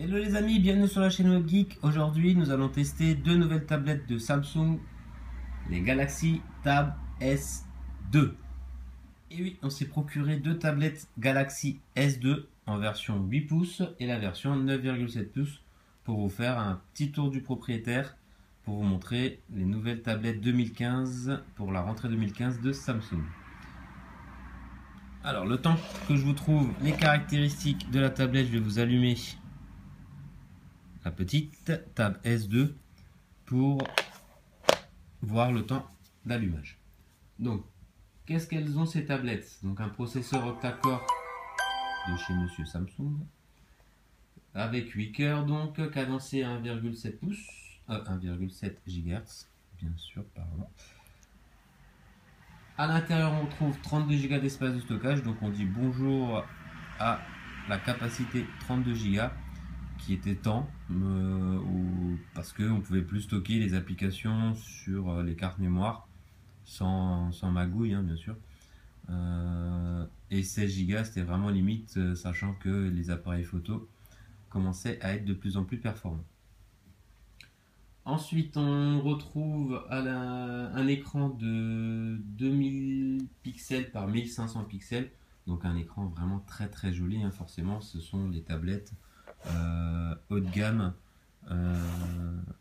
Hello les amis, bienvenue sur la chaîne WebGeek. Aujourd'hui, nous allons tester deux nouvelles tablettes de Samsung, les Galaxy Tab S2. Et oui, on s'est procuré deux tablettes Galaxy S2 en version 8 pouces et la version 9,7 pouces pour vous faire un petit tour du propriétaire pour vous montrer les nouvelles tablettes 2015 pour la rentrée 2015 de Samsung. Alors, le temps que je vous trouve les caractéristiques de la tablette, je vais vous allumer la petite Tab S2 pour voir le temps d'allumage. Donc, qu'est-ce qu'elles ont ces tablettes? Donc, un processeur octa-core de chez Monsieur Samsung avec 8 cœurs, donc cadencé à 1,7 pouces, 1,7 GHz, bien sûr, pardon. À l'intérieur, on trouve 32 Go d'espace de stockage. Donc, on dit bonjour à la capacité 32 Go qui était temps euh, parce qu'on pouvait plus stocker les applications sur euh, les cartes mémoire sans, magouille, hein, bien sûr. Euh, et 16 Go, c'était vraiment limite, sachant que les appareils photo commençaient à être de plus en plus performants. Ensuite, on retrouve un écran de 2000 pixels par 1500 pixels. Donc un écran vraiment très très joli. Hein. Forcément, ce sont les tablettes euh, haut de gamme euh,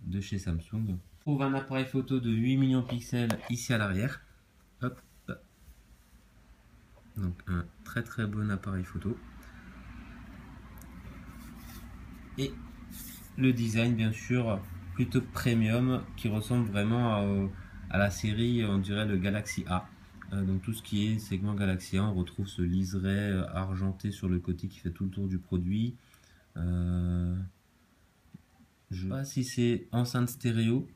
de chez Samsung. On trouve un appareil photo de 8 millions de pixels ici à l'arrière. Donc un très très bon appareil photo. Et le design bien sûr plutôt premium qui ressemble vraiment à, la série, on dirait le Galaxy A. Euh, donc tout ce qui est segment Galaxy A, on retrouve ce liseré euh, argenté sur le côté qui fait tout le tour du produit. Euh, je sais pas si c'est enceinte stéréo,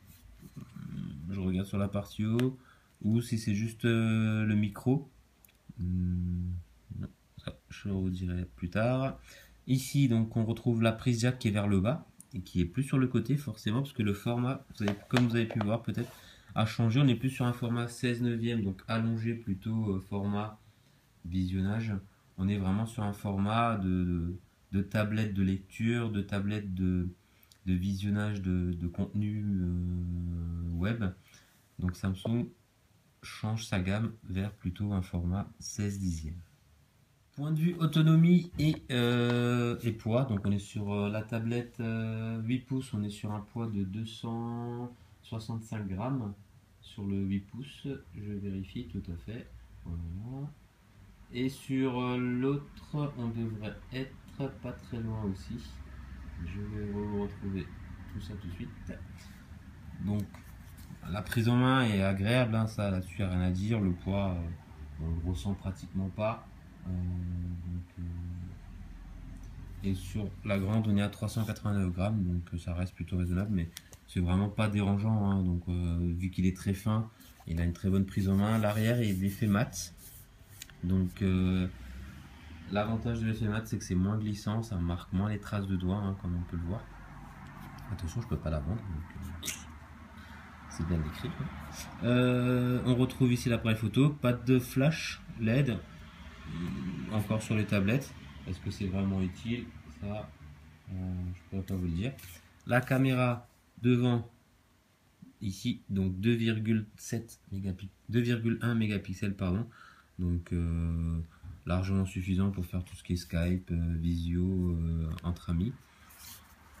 je regarde sur la partie haut, ou si c'est juste le micro. Hmm, je vous dirai plus tard. Ici, donc, on retrouve la prise jack qui est vers le bas et qui est plus sur le côté forcément parce que le format, comme vous avez pu voir peut-être, a changé. On est plus sur un format 16 neuvième, donc allongé plutôt euh, format visionnage. On est vraiment sur un format de, tablette de lecture, de tablette de, de visionnage de, contenu euh, web. Donc Samsung change sa gamme vers plutôt un format 16 dixième. Point de vue autonomie euh, et, poids, donc on est sur euh, la tablette 8 euh, pouces, on est sur un poids de 265 grammes sur le 8 pouces, je vérifie tout à fait. Et sur l'autre, on devrait être loin aussi. Je vais vous retrouver tout ça tout de suite. Donc la prise en main est agréable, hein, ça là-dessus, rien à dire. Le poids, on le ressent pratiquement pas. Euh, euh, et sur la grande, on est à 389 grammes, donc euh, ça reste plutôt raisonnable, mais c'est vraiment pas dérangeant. Hein. donc, vu qu'il est très fin, il a une très bonne prise en main. L'arrière est l'effet mat. Donc, l'avantage de l'effet mat, c'est que c'est moins glissant, ça marque moins les traces de doigts, hein, comme on peut le voir. Attention, je peux pas la vendre. c'est bien décrit. on retrouve ici l'appareil photo, pas de flash LED, encore sur les tablettes. Est-ce que c'est vraiment utile? Ça, euh, je pourrais pas vous le dire. La caméra devant, ici, donc 2,7 mégapixels, 2,1 mégapixels, pardon. Donc euh, largement suffisant pour faire tout ce qui est Skype, euh, visio, entre amis.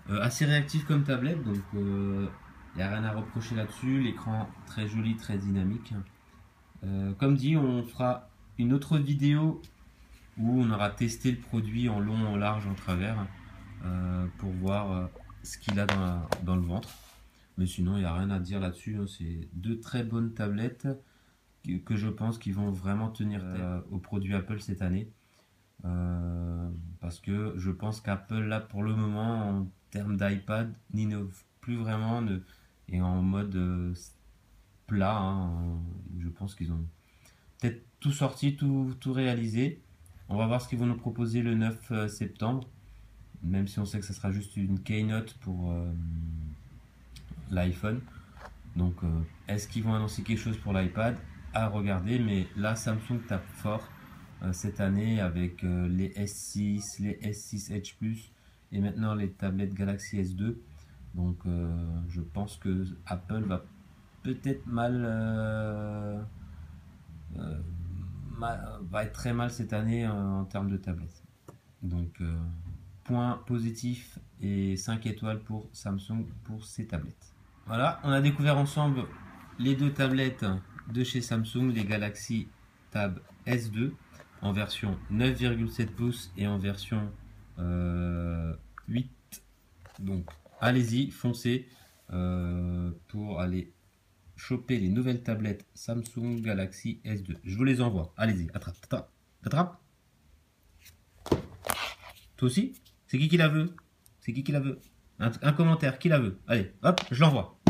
assez réactif comme tablette, donc il n'y a rien à reprocher là-dessus. L'écran très joli, très dynamique. comme dit, on fera une autre vidéo où on aura testé le produit en long, en large, en travers euh, pour voir euh, ce qu'il a dans, le ventre. Mais sinon, il n'y a rien à dire là-dessus. Hein. C'est deux très bonnes tablettes que, je pense qu'ils vont vraiment tenir euh, au produit Apple cette année. parce que je pense qu'Apple, là, pour le moment, en termes d'iPad, n'innove plus vraiment et en mode plat. Hein. je pense qu'ils ont peut-être tout sorti, tout, tout réalisé. On va voir ce qu'ils vont nous proposer le 9 euh, septembre, même si on sait que ce sera juste une keynote pour euh, l'iPhone. Donc, euh, est-ce qu'ils vont annoncer quelque chose pour l'iPad? Regarder, mais là, Samsung tape fort cette année avec les S6, les S6 Edge Plus et maintenant les tablettes Galaxy S2. Donc je pense que Apple va peut-être mal, va être très mal cette année en termes de tablettes. Donc point positif et 5 étoiles pour Samsung pour ces tablettes. Voilà, on a découvert ensemble les deux tablettes de chez Samsung, les Galaxy Tab S2 en version 9,7 pouces et en version 8. Euh, Donc allez-y, foncez euh, pour aller choper les nouvelles tablettes Samsung Galaxy S2. Je vous les envoie. Allez-y, attrape, attrape, attrape. Toi aussi? C'est qui qui la veut? C'est qui qui la veut? Un, un commentaire, qui la veut Allez, hop, je l'envoie.